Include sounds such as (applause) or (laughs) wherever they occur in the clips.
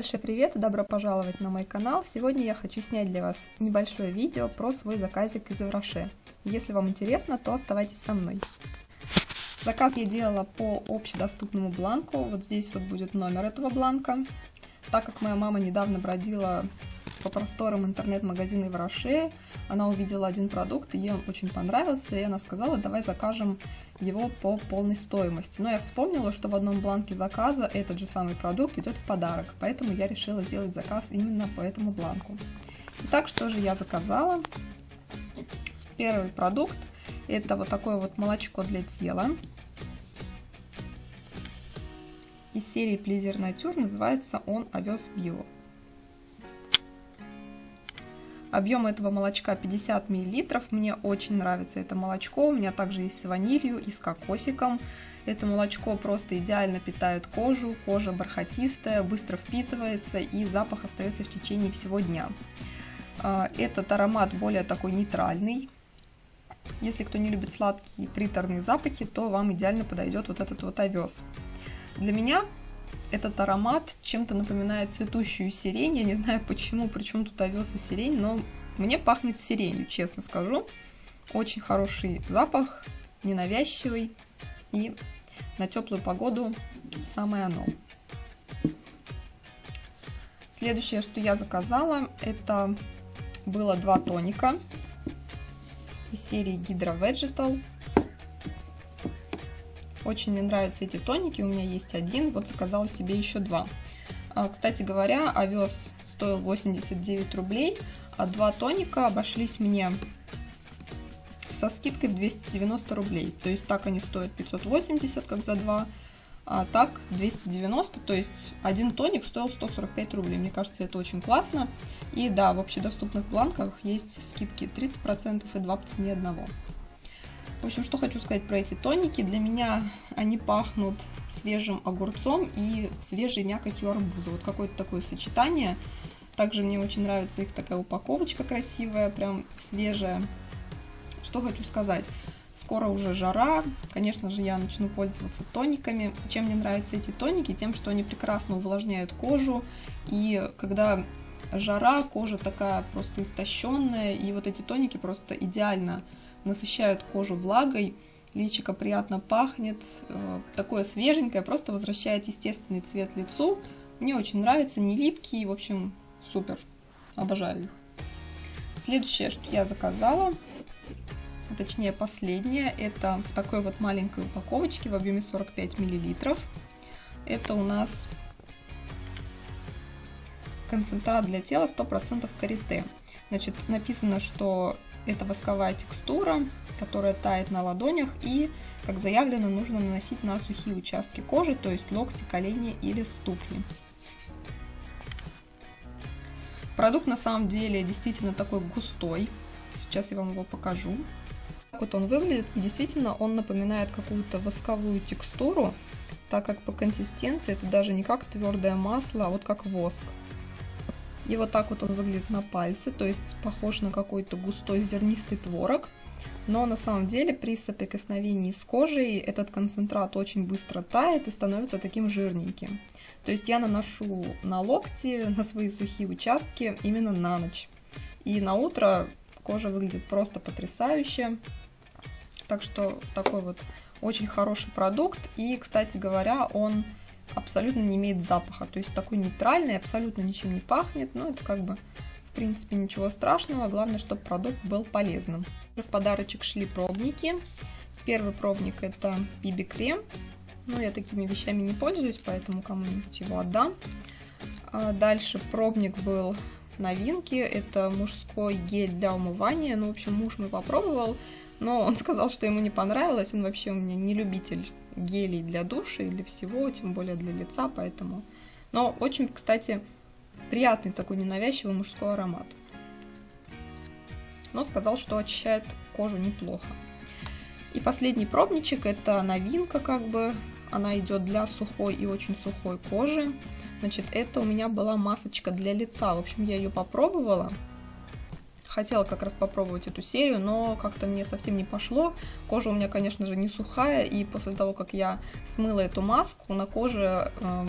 большой привет и добро пожаловать на мой канал. Сегодня я хочу снять для вас небольшое видео про свой заказик из Эвроше. Если вам интересно, то оставайтесь со мной. Заказ я делала по общедоступному бланку. Вот здесь вот будет номер этого бланка. Так как моя мама недавно бродила по просторам интернет-магазина Евроше. Она увидела один продукт, ей он очень понравился, и она сказала, давай закажем его по полной стоимости. Но я вспомнила, что в одном бланке заказа этот же самый продукт идет в подарок, поэтому я решила сделать заказ именно по этому бланку. Итак, что же я заказала? Первый продукт это вот такое вот молочко для тела. Из серии Pleaser Nature называется он Овес Био. Объем этого молочка 50 мл. Мне очень нравится это молочко. У меня также есть с ванилью и с кокосиком. Это молочко просто идеально питает кожу. Кожа бархатистая, быстро впитывается и запах остается в течение всего дня. А, этот аромат более такой нейтральный. Если кто не любит сладкие приторные запахи, то вам идеально подойдет вот этот вот овес. Для меня этот аромат чем-то напоминает цветущую сирень. Я не знаю почему, причем тут овес и сирень, но мне пахнет сиренью, честно скажу. Очень хороший запах, ненавязчивый и на теплую погоду самое оно. Следующее, что я заказала, это было два тоника из серии Hydra Vegetal. Очень мне нравятся эти тоники, у меня есть один, вот заказала себе еще два. А, кстати говоря, овес стоил 89 рублей, а два тоника обошлись мне со скидкой в 290 рублей. То есть так они стоят 580, как за два, а так 290, то есть один тоник стоил 145 рублей. Мне кажется, это очень классно. И да, в общедоступных бланках есть скидки 30% и 2 по цене одного. В общем, что хочу сказать про эти тоники. Для меня они пахнут свежим огурцом и свежей мякотью арбуза. Вот какое-то такое сочетание. Также мне очень нравится их такая упаковочка красивая, прям свежая. Что хочу сказать. Скоро уже жара, конечно же, я начну пользоваться тониками. Чем мне нравятся эти тоники? Тем, что они прекрасно увлажняют кожу, и когда жара, кожа такая просто истощенная, и вот эти тоники просто идеально насыщают кожу влагой, личико приятно пахнет, э, такое свеженькое, просто возвращает естественный цвет лицу. Мне очень нравится, не липкий, в общем, супер, обожаю их. Следующее, что я заказала, точнее последнее, это в такой вот маленькой упаковочке в объеме 45 мл. Это у нас концентрат для тела 100% карите. Значит, написано, что это восковая текстура, которая тает на ладонях и, как заявлено, нужно наносить на сухие участки кожи, то есть локти, колени или ступни. Продукт на самом деле действительно такой густой. Сейчас я вам его покажу. Так вот он выглядит, и действительно он напоминает какую-то восковую текстуру, так как по консистенции это даже не как твердое масло, а вот как воск. И вот так вот он выглядит на пальце, то есть похож на какой-то густой зернистый творог. Но на самом деле при соприкосновении с кожей этот концентрат очень быстро тает и становится таким жирненьким. То есть я наношу на локти, (laughs) на свои сухие участки именно на ночь. И на утро кожа выглядит просто потрясающе. Так что такой вот очень хороший продукт. И, кстати говоря, он абсолютно не имеет запаха. То есть такой нейтральный, абсолютно ничем не пахнет. Но это как бы, в принципе, ничего страшного. Главное, чтобы продукт был полезным. В подарочек шли пробники. Первый пробник это BB крем. Ну, я такими вещами не пользуюсь, поэтому кому-нибудь его отдам. А дальше пробник был новинки. Это мужской гель для умывания. Ну, в общем, муж мой попробовал, но он сказал, что ему не понравилось. Он вообще у меня не любитель гелей для душа и для всего, тем более для лица, поэтому... Но очень, кстати, приятный такой ненавязчивый мужской аромат. Но сказал, что очищает кожу неплохо. И последний пробничек, это новинка как бы, она идет для сухой и очень сухой кожи. Значит, это у меня была масочка для лица, в общем, я ее попробовала. Хотела как раз попробовать эту серию, но как-то мне совсем не пошло. Кожа у меня, конечно же, не сухая, и после того, как я смыла эту маску, на коже э,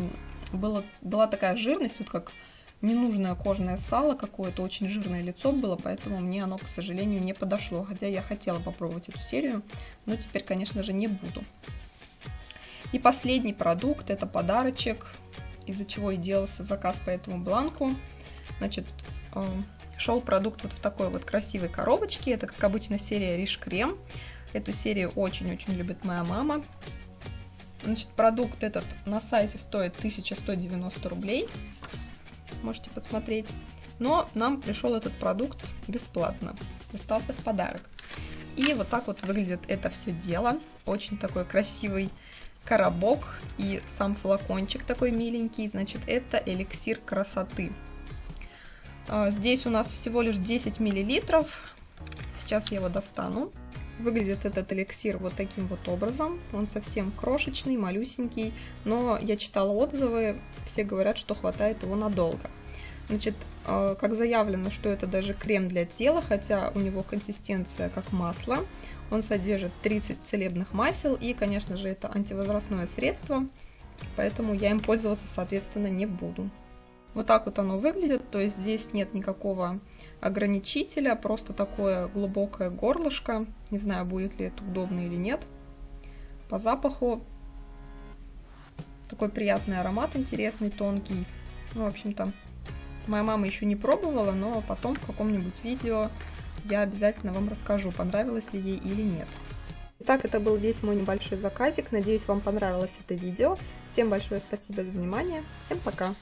было, была такая жирность, вот как ненужное кожное сало какое-то, очень жирное лицо было, поэтому мне оно, к сожалению, не подошло. Хотя я хотела попробовать эту серию, но теперь, конечно же, не буду. И последний продукт, это подарочек, из-за чего и делался заказ по этому бланку. Значит, э, шел продукт вот в такой вот красивой коробочке. Это, как обычно, серия Риш Крем. Эту серию очень-очень любит моя мама. Значит, продукт этот на сайте стоит 1190 рублей можете посмотреть. Но нам пришел этот продукт бесплатно, остался в подарок. И вот так вот выглядит это все дело. Очень такой красивый коробок и сам флакончик такой миленький. Значит, это эликсир красоты. А, здесь у нас всего лишь 10 миллилитров. Сейчас я его достану. Выглядит этот эликсир вот таким вот образом. Он совсем крошечный, малюсенький, но я читала отзывы, все говорят, что хватает его надолго. Значит, э, как заявлено, что это даже крем для тела, хотя у него консистенция как масло. Он содержит 30 целебных масел и, конечно же, это антивозрастное средство, поэтому я им пользоваться, соответственно, не буду. Вот так вот оно выглядит, то есть здесь нет никакого ограничителя, просто такое глубокое горлышко. Не знаю, будет ли это удобно или нет. По запаху такой приятный аромат, интересный, тонкий. Ну, в общем-то, моя мама еще не пробовала, но потом в каком-нибудь видео я обязательно вам расскажу, понравилось ли ей или нет. Итак, это был весь мой небольшой заказик. Надеюсь, вам понравилось это видео. Всем большое спасибо за внимание. Всем пока!